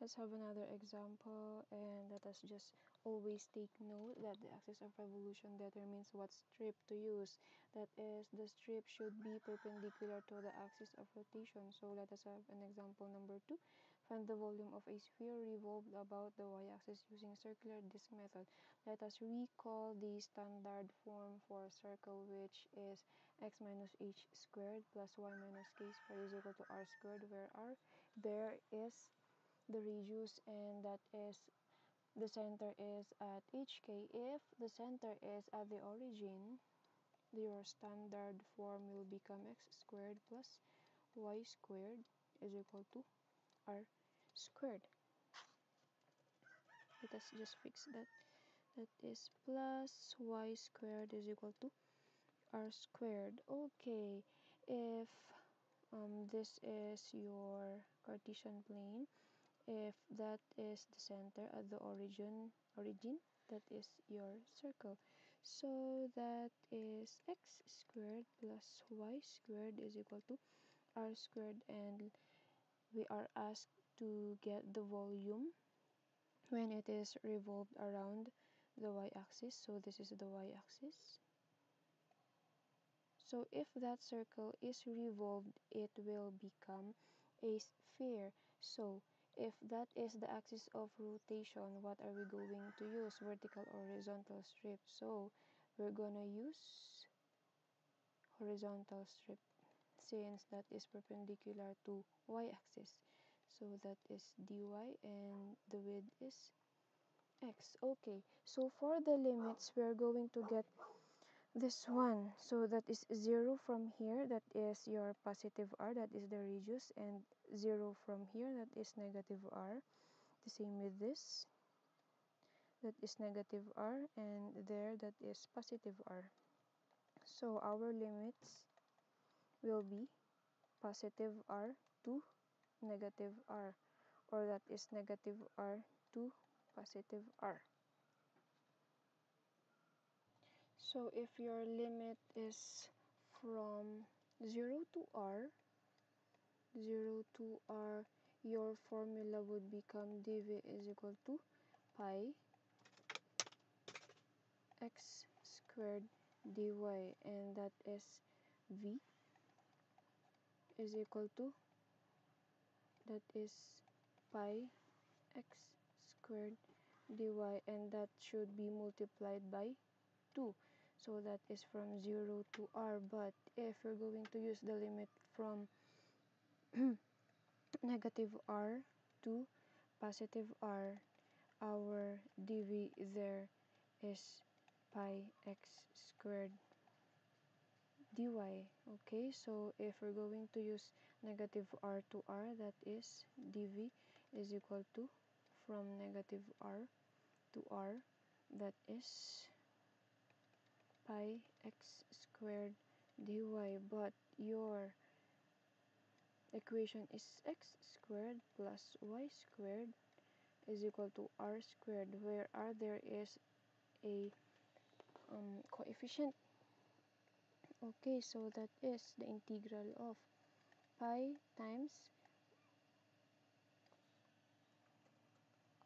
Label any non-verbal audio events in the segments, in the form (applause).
let's have another example and let us just always take note that the axis of revolution determines what strip to use. That is the strip should be perpendicular to the axis of rotation. So let us have an example number two. Find the volume of a sphere revolved about the y-axis using circular disk method. Let us recall the standard form for a circle which is x minus h squared plus y minus k squared is equal to r squared where r there is the radius and that is the center is at hk if the center is at the origin your standard form will become x squared plus y squared is equal to r squared. Let us just fix that. That is plus y squared is equal to r squared. Okay if um, this is your Cartesian plane if that is the center at the origin origin that is your circle. So that is x squared plus y squared is equal to r squared and we are asked to get the volume when it is revolved around the y-axis. So this is the y-axis. So if that circle is revolved it will become a sphere. So if that is the axis of rotation what are we going to use? Vertical or horizontal strip? So we're gonna use horizontal strip since that is perpendicular to y-axis. So that is dy and the width is x. Okay so for the limits we're going to get this one. So that is 0 from here. That is your positive r. That is the radius. And 0 from here that is negative r. The same with this that is negative r and there that is positive r. So our limits will be positive r to negative r or that is negative r to positive r. So if your limit is from 0 to r 0 to r your formula would become dv is equal to pi x squared dy and that is v is equal to that is pi x squared dy and that should be multiplied by 2 so that is from 0 to r. But if you're going to use the limit from (clears throat) negative r to positive r. Our dv there is pi x squared dy okay? So if we're going to use negative r to r that is dv is equal to from negative r to r that is pi x squared dy. But your equation is x squared plus y squared is equal to r squared where r there is a um, coefficient. Okay so that is the integral of pi times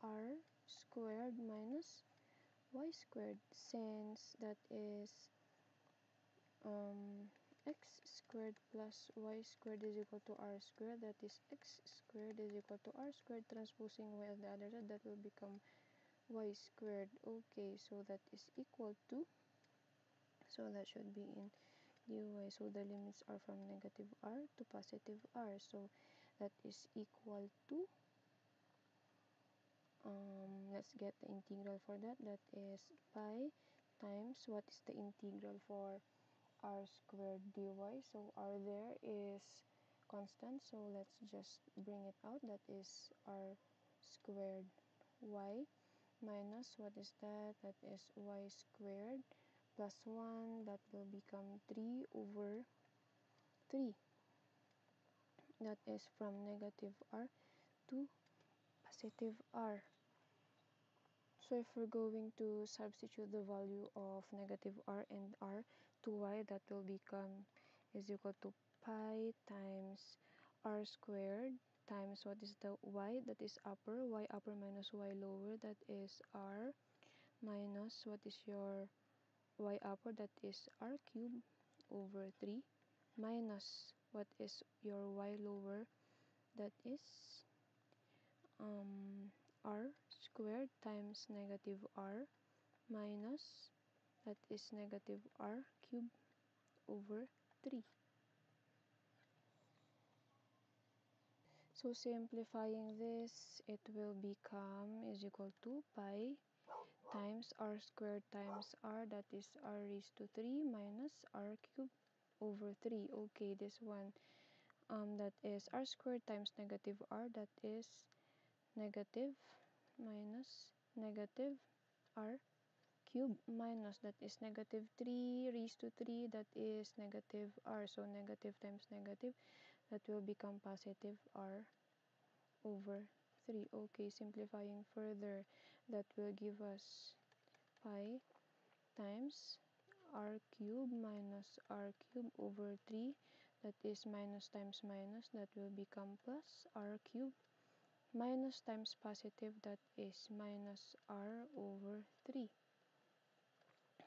r squared minus y squared since that is um, x squared plus y squared is equal to r squared. That is x squared is equal to r squared transposing y on the other side. That will become y squared. Okay so that is equal to so that should be in dy. So the limits are from negative r to positive r. So that is equal to um, let's get the integral for that. That is pi times what is the integral for r squared dy. So r there is constant. So let's just bring it out. That is r squared y minus what is that? That is y squared plus 1 that will become 3 over 3 that is from negative r to positive r. So if we're going to substitute the value of negative r and r to y, that will become is equal to pi times r squared times what is the y that is upper y upper minus y lower that is r minus what is your y upper that is r cube over 3 minus what is your y lower that is um, r squared times negative r minus that is negative r cube over 3 So simplifying this, it will become is equal to pi times r squared times r that is r raised to 3 minus r cubed over 3. Okay, this one um, that is r squared times negative r that is negative minus negative r cube minus that is negative 3 raised to 3 that is negative r so negative times negative that will become positive r over 3 okay simplifying further that will give us pi times r cube minus r cube over 3 that is minus times minus that will become plus r cube minus times positive that is minus r over 3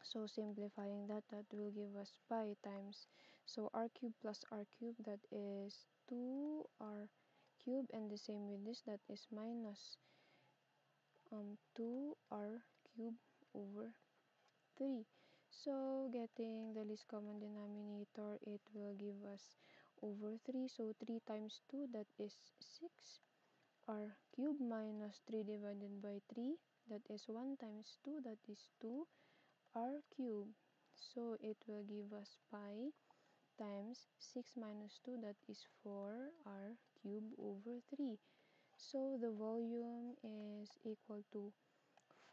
so simplifying that that will give us pi times so r cube plus r cube that is 2r cube and the same with this that is minus um 2r cube over 3 so getting the least common denominator it will give us over 3 so 3 times 2 that is 6 r cube minus 3 divided by 3 that is 1 times 2 that is 2 r cube. So it will give us pi times 6 minus 2 that is 4 r cube over 3 so the volume is equal to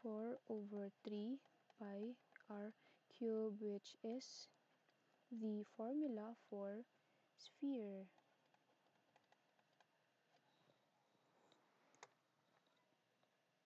4 over 3 pi r cube which is the formula for sphere